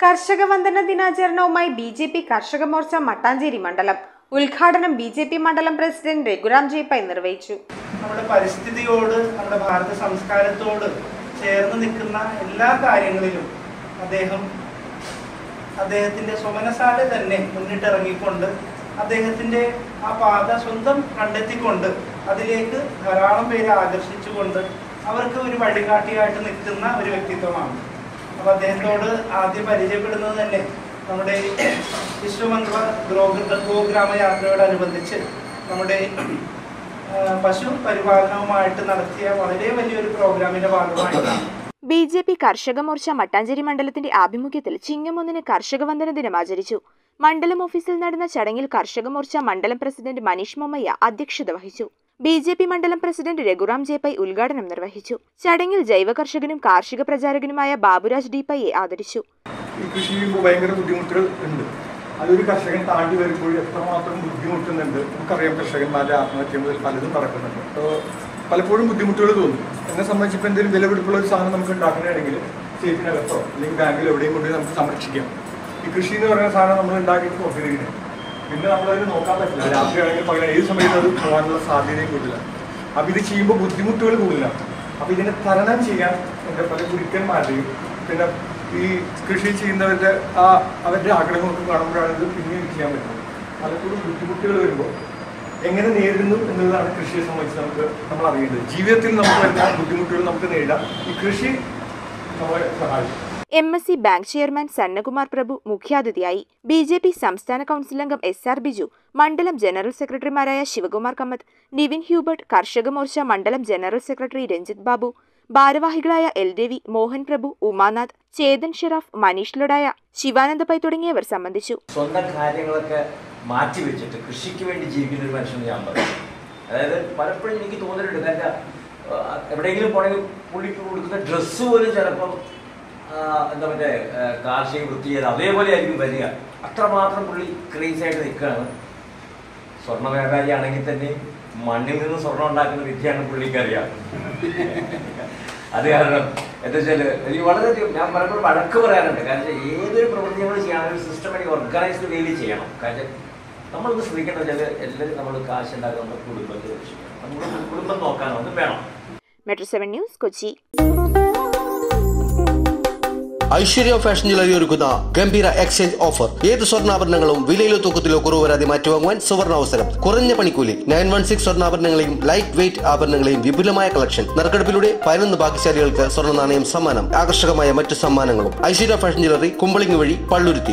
കർഷക വന്ദന ദിനാചരണവുമായി B J P Karshaka Morcha Mattancherry മണ്ഡലം. ഉദ്ഘാടനം ബി ജെ പി മണ്ഡലം പ്രസിഡന്റ് രഘുറാം ജയ്പായ് നിർവഹിച്ചു. നമ്മുടെ പരിസ്ഥിതിയോട് നമ്മുടെ ഭാരത സംസ്കാരത്തോട് ചേർന്ന് നിൽക്കുന്ന എല്ലാ കാര്യങ്ങളിലും അദ്ദേഹം അദ്ദേഹത്തിന്റെ സ്വമനസാലെ തന്നെ മുന്നിട്ടിറങ്ങിക്കൊണ്ട് അദ്ദേഹത്തിന്റെ ആ പാത സ്വന്തം കണ്ടെത്തിക്കൊണ്ട് അതിലേക്ക് ധാരാളം പേരെ ആകർഷിച്ചുകൊണ്ട് അവർക്ക് ഒരു വഴികാട്ടിയായിട്ട് നിൽക്കുന്ന ഒരു വ്യക്തിത്വമാണ്. അപ്പോൾ അദ്ദേഹത്തോട് ആദ്യം പരിചയപ്പെടുന്നത് തന്നെ നമ്മുടെ വിശ്വമംഗള ഗ്രോഗ്ര ഗോഗ്രാമ യാത്രയോടനുബന്ധിച്ച് നമ്മുടെ പശു പരിപാലനവുമായിട്ട് നടത്തിയ വളരെ വലിയൊരു പ്രോഗ്രാമിന്റെ ഭാഗമായിട്ടാണ്. ബി ജെ പി കർഷക മോർച്ച മട്ടാഞ്ചേരി മണ്ഡലത്തിന്റെ ആഭിമുഖ്യത്തിൽ ചിങ്ങം ഒന്നിന് കർഷക വന്ദന ദിനം ആചരിച്ചു. മണ്ഡലം ഓഫീസിൽ നടന്ന ചടങ്ങിൽ കർഷക മോർച്ച മണ്ഡലം പ്രസിഡന്റ് മനീഷ് മൊമ്മയ്യ അധ്യക്ഷത വഹിച്ചു. ബി ജെ പി മണ്ഡലം പ്രസിഡന്റ് രഘുറാം ജേപ്പൈ ഉദ്ഘാടനം നിർവഹിച്ചു. ചടങ്ങിൽ ജൈവ കർഷകനും കാർഷിക പ്രചാരകനുമായ ബാബുരാജ് ഡി പൈയെ ആദരിച്ചു ഉണ്ട്. അതൊരു കർഷകൻ താണ്ടി വരുമ്പോൾ എത്രമാത്രം ബുദ്ധിമുട്ടുന്നുണ്ട് നമുക്കറിയാം കർഷകന്മാരുടെ ആത്മഹത്യ മുതൽ പലതും നടക്കുന്നുണ്ട്. അപ്പോൾ പലപ്പോഴും ബുദ്ധിമുട്ടുകൾ തോന്നും. എന്നെ സംബന്ധിച്ച് എന്തെങ്കിലും വിലപിടിപ്പുള്ള ഒരു സാധനം നമുക്ക് ഉണ്ടാക്കണമെങ്കിൽ സേഫിനകത്തോ അല്ലെങ്കിൽ ബാങ്കിൽ എവിടെയും കൊണ്ടുപോയി നമുക്ക് സംരക്ഷിക്കാം. ഈ കൃഷി എന്ന് പറയുന്ന സാധനം നമ്മൾ ഉണ്ടാക്കിയിട്ട് നോക്കിയിരിക്കുന്നത് പിന്നെ നമ്മളതിന് നോക്കാൻ പറ്റില്ല. രാത്രിയാണെങ്കിൽ പകരം ഏത് സമയത്ത് അത് പോകാനുള്ള സാധ്യതയും കൂടുതലാണ് അപ്പോൾ ഇത് ചെയ്യുമ്പോൾ ബുദ്ധിമുട്ടുകൾ കൂടുതലാണ് അപ്പോൾ ഇതിനെ തരണം ചെയ്യാൻ എന്റെ പല ഗുരുക്കന്മാരുടെയും പിന്നെ ഈ കൃഷി ചെയ്യുന്നവരുടെ ആ അവരുടെ ആഗ്രഹമൊക്കെ കാണുമ്പോഴാണ് ഇത് പിന്നെയും ചെയ്യാൻ പറ്റുന്നത്. പലപ്പോഴും ബുദ്ധിമുട്ടുകൾ വരുമ്പോൾ എങ്ങനെ നേരിടുന്നു എന്നുള്ളതാണ് കൃഷിയെ സംബന്ധിച്ച് നമുക്ക് നമ്മൾ അറിയേണ്ടത് ജീവിതത്തിൽ നമുക്ക് വരുന്ന ബുദ്ധിമുട്ടുകൾ നമുക്ക് നേരിടാം. ഈ കൃഷി നമ്മളെ സഹായിക്കും. M S C bank chairman Sannakumar Prabhu മുഖ്യാതിഥിയായി. ബി ജെ പി സംസ്ഥാന കൗൺസിൽ അംഗം എസ് ആർ ബിജു മണ്ഡലം ജനറൽ സെക്രട്ടറിമാരായ ശിവകുമാർ കമ്മത്ത് നിവിൻ ഹ്യൂബർട്ട് കർഷക മോർച്ച മണ്ഡലം ജനറൽ സെക്രട്ടറി രഞ്ജിത് ബാബു ഭാരവാഹികളായ എൽ ദേവി മോഹൻ പ്രഭു ഉമാനാഥ് ചേതൻ ഷെറാഫ് മനീഷ് ലൊഡായ ശിവാനന്ദ പൈ തുടങ്ങിയവർ സംബന്ധിച്ചു. സ്വന്തം കാര്യങ്ങളൊക്കെ മാറ്റി വെച്ചിട്ട് കൃഷിക്ക് വേണ്ടി ജീവിക്കുന്ന ഒരു മനുഷ്യൻ ഞാൻ പറയും. അതായത് പലപ്പോഴും എനിക്ക് തോന്നിയിട്ടുണ്ട് എവിടെയെങ്കിലും പോണെങ്കിൽ പുള്ളിക്ക് കൊടുക്കുന്ന ഡ്രസ്സ് പോലും ചിലപ്പം എന്താ മറ്റേ കാർഷിക വൃത്തി ചെയ്ത് അതേപോലെ ആയിരിക്കും വരിക. അത്രമാത്രം പുള്ളി ക്രീസ് ആയിട്ട് നിൽക്കുകയാണ്. സ്വർണ വ്യാപാരി ആണെങ്കിൽ തന്നെ മണ്ണിൽ നിന്ന് സ്വർണം ഉണ്ടാക്കുന്ന വിദ്യയാണ് പുള്ളിക്കറിയാം. അത് കാരണം എന്താ വെച്ചാൽ എനിക്ക് വളരെയധികം ഞാൻ പലപ്പോഴും വഴക്ക് പറയാറുണ്ട്. കാരണം ഏതൊരു പ്രവൃത്തി നമ്മൾ ചെയ്യണമെങ്കിൽ സിസ്റ്റമാറ്റിക് ഓർഗനൈസ്ഡ് വേയിൽ ചെയ്യണം. കാരണം നമ്മളൊന്ന് ശ്രമിക്കേണ്ട വെച്ചാൽ എല്ലാവരും നമ്മൾ കാശ് ഉണ്ടാക്കുക നമ്മുടെ കുടുംബത്തെ നമ്മുടെ കുടുംബം നോക്കാനൊന്നും വേണം. Metro seven news Kochi. Aishwarya fashion jewellery ഒരുക്കുന്ന ഗംഭീര എക്സ്ചേഞ്ച് ഓഫർ ഏത് സ്വർണാഭരണങ്ങളും വിലയിലോ തൂക്കത്തിലോ കുറവ് വരാതെ മാറ്റിവാങ്ങുവാൻ സുവർണ അവസരം. കുറഞ്ഞ പണിക്കൂലി. നയൻ വൺ സിക്സ് സ്വർണാഭരണങ്ങളെയും ലൈറ്റ് വെയിറ്റ് ആഭരണങ്ങളെയും വിപുലമായ കളക്ഷൻ നറുക്കെടുപ്പിലൂടെ പതിനൊന്ന് ഭാഗ്യശാലികൾക്ക് സ്വർണ നാണയം സമ്മാനം. ആകർഷകമായ മറ്റു സമ്മാനങ്ങളും. ഐശ്വര്യ ഫാഷൻ ജ്വല്ലറി കുമ്പളിങ് വഴി പള്ളുരുത്തി.